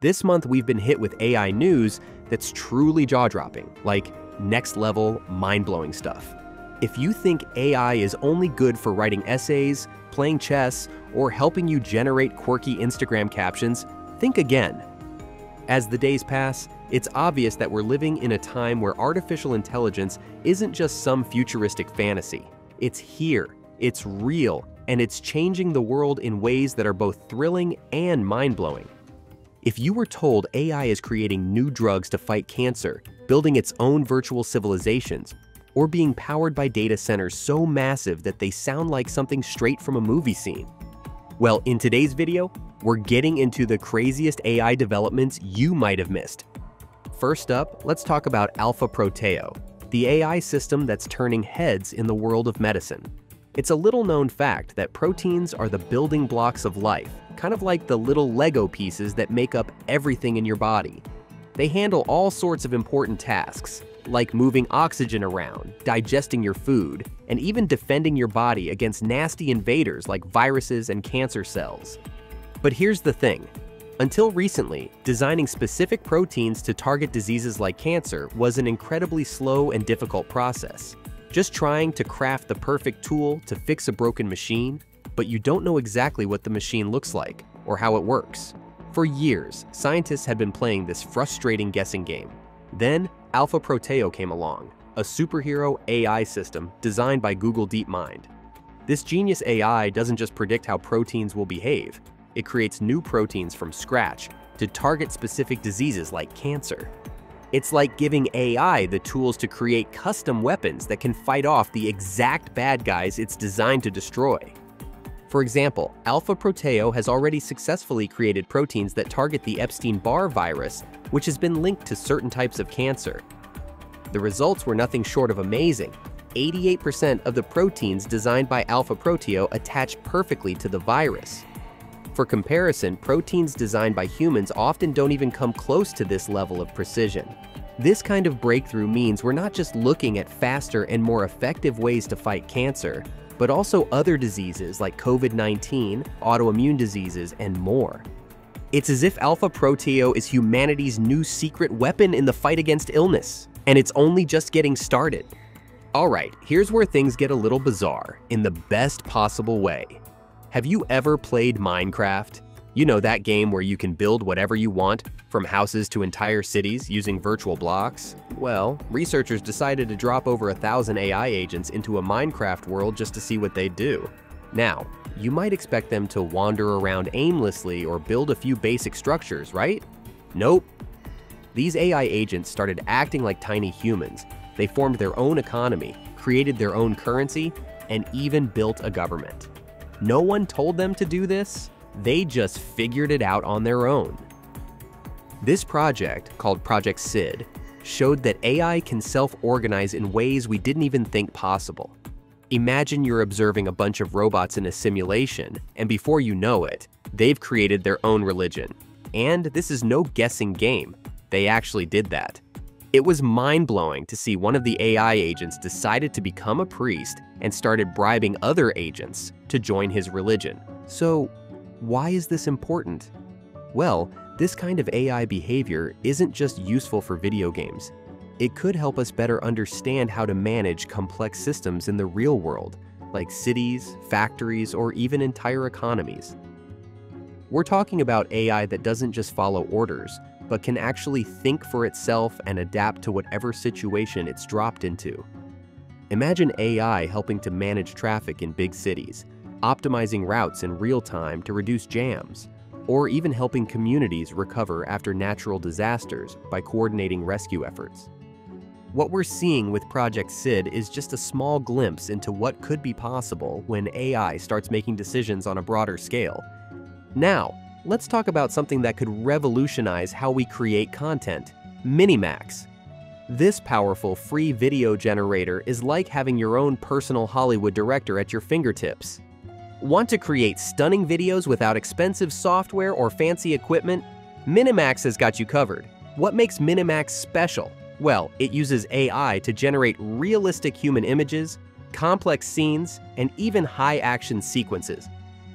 This month, we've been hit with AI news that's truly jaw dropping, like next level, mind blowing stuff. If you think AI is only good for writing essays, playing chess, or helping you generate quirky Instagram captions, think again. As the days pass, it's obvious that we're living in a time where artificial intelligence isn't just some futuristic fantasy. It's here, it's real, and it's changing the world in ways that are both thrilling and mind blowing. If you were told AI is creating new drugs to fight cancer, building its own virtual civilizations, or being powered by data centers so massive that they sound like something straight from a movie scene. Well, in today's video, we're getting into the craziest AI developments you might have missed. First up, let's talk about Alpha Proteo, the AI system that's turning heads in the world of medicine. It's a little known fact that proteins are the building blocks of life, kind of like the little Lego pieces that make up everything in your body. They handle all sorts of important tasks, like moving oxygen around, digesting your food, and even defending your body against nasty invaders like viruses and cancer cells. But here's the thing. Until recently, designing specific proteins to target diseases like cancer was an incredibly slow and difficult process. Just trying to craft the perfect tool to fix a broken machine, but you don't know exactly what the machine looks like or how it works. For years, scientists had been playing this frustrating guessing game. Then, Alpha Proteo came along, a superhero AI system designed by Google DeepMind. This genius AI doesn't just predict how proteins will behave, it creates new proteins from scratch to target specific diseases like cancer. It's like giving AI the tools to create custom weapons that can fight off the exact bad guys it's designed to destroy. For example, Alpha Proteo has already successfully created proteins that target the Epstein-Barr virus, which has been linked to certain types of cancer. The results were nothing short of amazing. 88% of the proteins designed by Alpha Proteo attach perfectly to the virus. For comparison, proteins designed by humans often don't even come close to this level of precision. This kind of breakthrough means we're not just looking at faster and more effective ways to fight cancer, but also other diseases like COVID-19, autoimmune diseases, and more. It's as if Alpha Proteo is humanity's new secret weapon in the fight against illness, and it's only just getting started. Alright, here's where things get a little bizarre, in the best possible way. Have you ever played Minecraft? You know that game where you can build whatever you want, from houses to entire cities using virtual blocks? Well, researchers decided to drop over a thousand AI agents into a Minecraft world just to see what they'd do. Now, you might expect them to wander around aimlessly or build a few basic structures, right? Nope. These AI agents started acting like tiny humans. They formed their own economy, created their own currency, and even built a government. No one told them to do this, they just figured it out on their own. This project, called Project SID, showed that AI can self-organize in ways we didn't even think possible. Imagine you're observing a bunch of robots in a simulation, and before you know it, they've created their own religion. And this is no guessing game. They actually did that. It was mind-blowing to see one of the AI agents decided to become a priest and started bribing other agents to join his religion. So why is this important? Well, this kind of AI behavior isn't just useful for video games. It could help us better understand how to manage complex systems in the real world, like cities, factories, or even entire economies. We're talking about AI that doesn't just follow orders, but can actually think for itself and adapt to whatever situation it's dropped into. Imagine AI helping to manage traffic in big cities, optimizing routes in real time to reduce jams, or even helping communities recover after natural disasters by coordinating rescue efforts. What we're seeing with Project SID is just a small glimpse into what could be possible when AI starts making decisions on a broader scale. Now, let's talk about something that could revolutionize how we create content, Minimax. This powerful free video generator is like having your own personal Hollywood director at your fingertips. Want to create stunning videos without expensive software or fancy equipment? Minimax has got you covered. What makes Minimax special? Well, it uses AI to generate realistic human images, complex scenes, and even high-action sequences.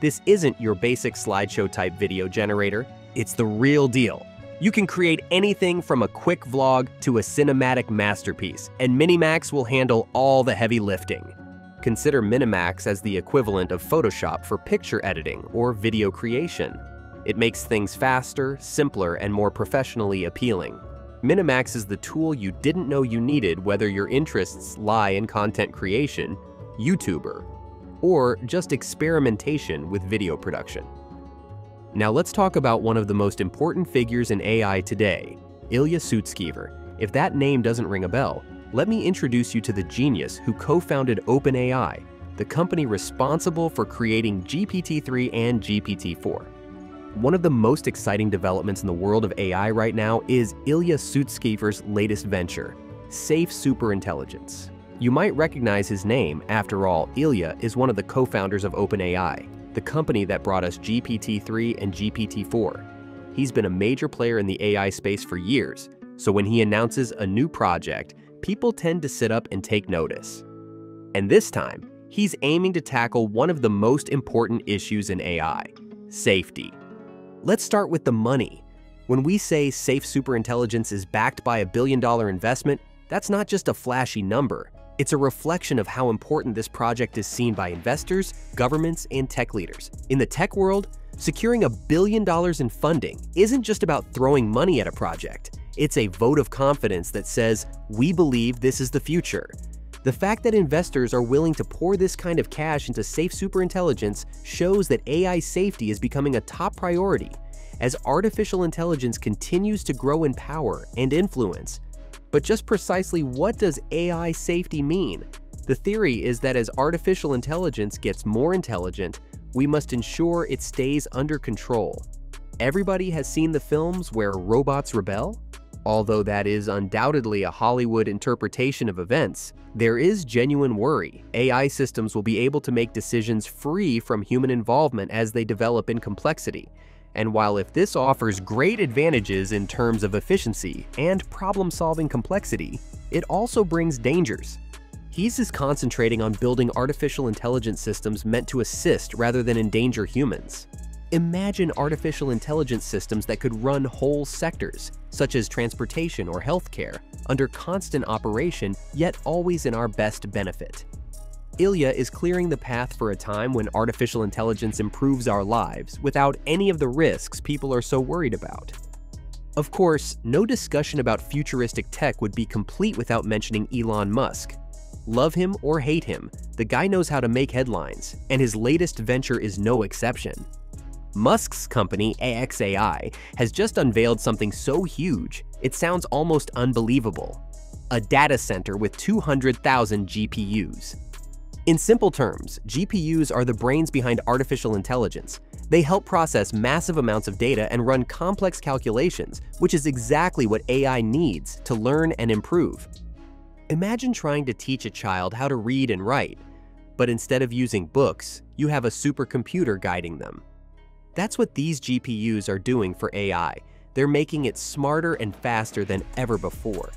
This isn't your basic slideshow type video generator. it's the real deal. You can create anything from a quick vlog to a cinematic masterpiece, and Minimax will handle all the heavy lifting. Consider Minimax as the equivalent of Photoshop for picture editing or video creation. It makes things faster, simpler, and more professionally appealing. Minimax is the tool you didn't know you needed whether your interests lie in content creation, YouTuber, or just experimentation with video production. Now let's talk about one of the most important figures in AI today, Ilya Sutskever. If that name doesn't ring a bell, let me introduce you to the genius who co-founded OpenAI, the company responsible for creating GPT-3 and GPT-4. One of the most exciting developments in the world of AI right now is Ilya Sutskever's latest venture, Safe Superintelligence. You might recognize his name, after all, Ilya is one of the co-founders of OpenAI, the company that brought us GPT-3 and GPT-4. He's been a major player in the AI space for years, so when he announces a new project, people tend to sit up and take notice. And this time, he's aiming to tackle one of the most important issues in AI, safety. Let's start with the money. When we say Safe Superintelligence is backed by a billion dollar investment, that's not just a flashy number. It's a reflection of how important this project is seen by investors, governments, and tech leaders. In the tech world, securing a billion dollars in funding isn't just about throwing money at a project. It's a vote of confidence that says, we believe this is the future. The fact that investors are willing to pour this kind of cash into safe superintelligence shows that AI safety is becoming a top priority as artificial intelligence continues to grow in power and influence but just precisely what does AI safety mean? The theory is that as artificial intelligence gets more intelligent, we must ensure it stays under control. Everybody has seen the films where robots rebel? Although that is undoubtedly a Hollywood interpretation of events, there is genuine worry AI systems will be able to make decisions free from human involvement as they develop in complexity, and while if this offers great advantages in terms of efficiency and problem-solving complexity, it also brings dangers. He's is concentrating on building artificial intelligence systems meant to assist rather than endanger humans. Imagine artificial intelligence systems that could run whole sectors, such as transportation or healthcare, under constant operation, yet always in our best benefit. Ilya is clearing the path for a time when artificial intelligence improves our lives without any of the risks people are so worried about. Of course, no discussion about futuristic tech would be complete without mentioning Elon Musk. Love him or hate him, the guy knows how to make headlines, and his latest venture is no exception. Musk's company, xAI, has just unveiled something so huge, it sounds almost unbelievable. A data center with 200,000 GPUs. In simple terms, GPUs are the brains behind artificial intelligence. They help process massive amounts of data and run complex calculations, which is exactly what AI needs to learn and improve. Imagine trying to teach a child how to read and write, but instead of using books, you have a supercomputer guiding them. That's what these GPUs are doing for AI. They're making it smarter and faster than ever before.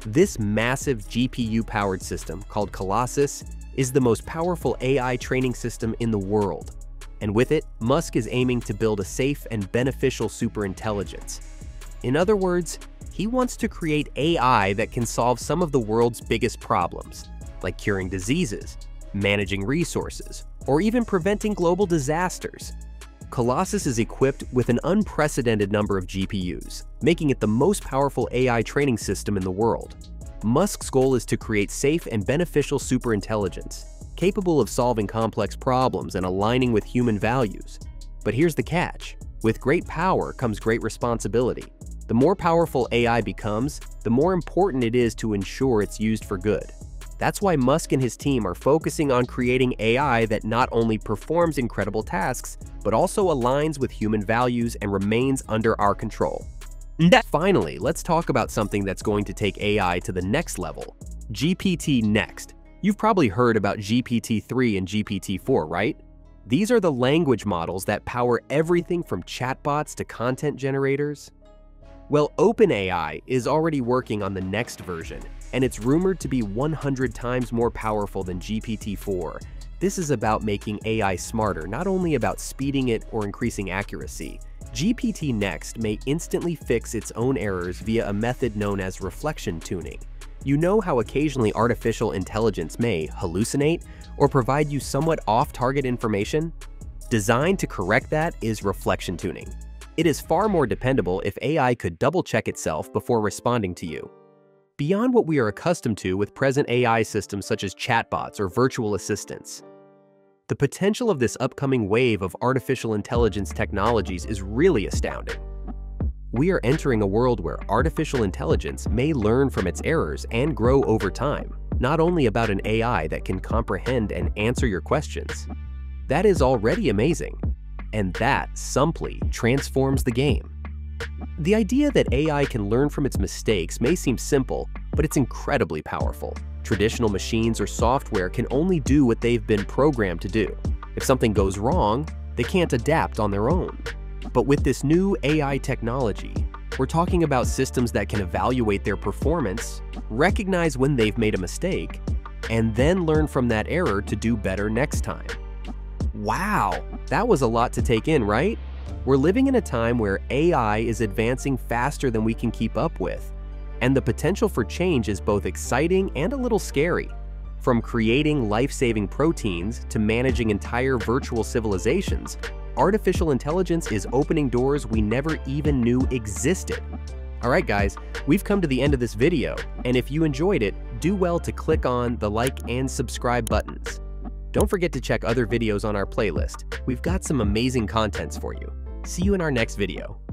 This massive GPU-powered system, called Colossus, is the most powerful AI training system in the world. And with it, Musk is aiming to build a safe and beneficial superintelligence. In other words, he wants to create AI that can solve some of the world's biggest problems, like curing diseases, managing resources, or even preventing global disasters. Colossus is equipped with an unprecedented number of GPUs, making it the most powerful AI training system in the world. Musk's goal is to create safe and beneficial superintelligence, capable of solving complex problems and aligning with human values. But here's the catch. With great power comes great responsibility. The more powerful AI becomes, the more important it is to ensure it's used for good. That's why Musk and his team are focusing on creating AI that not only performs incredible tasks, but also aligns with human values and remains under our control. Finally, let's talk about something that's going to take AI to the next level, GPT Next. You've probably heard about GPT-3 and GPT-4, right? These are the language models that power everything from chatbots to content generators. Well, OpenAI is already working on the next version, and it's rumored to be 100 times more powerful than GPT-4. This is about making AI smarter, not only about speeding it or increasing accuracy. GPT Next may instantly fix its own errors via a method known as reflection tuning. You know how occasionally artificial intelligence may hallucinate or provide you somewhat off-target information? Designed to correct that is reflection tuning. It is far more dependable if AI could double-check itself before responding to you. Beyond what we are accustomed to with present AI systems such as chatbots or virtual assistants, the potential of this upcoming wave of artificial intelligence technologies is really astounding. We are entering a world where artificial intelligence may learn from its errors and grow over time, not only about an AI that can comprehend and answer your questions. That is already amazing, and that simply transforms the game. The idea that AI can learn from its mistakes may seem simple, but it's incredibly powerful. Traditional machines or software can only do what they've been programmed to do. If something goes wrong, they can't adapt on their own. But with this new AI technology, we're talking about systems that can evaluate their performance, recognize when they've made a mistake, and then learn from that error to do better next time. Wow, that was a lot to take in, right? We're living in a time where AI is advancing faster than we can keep up with, and the potential for change is both exciting and a little scary. From creating life-saving proteins to managing entire virtual civilizations, artificial intelligence is opening doors we never even knew existed. Alright guys, we've come to the end of this video, and if you enjoyed it, do well to click on the like and subscribe buttons. Don't forget to check other videos on our playlist. We've got some amazing contents for you. See you in our next video.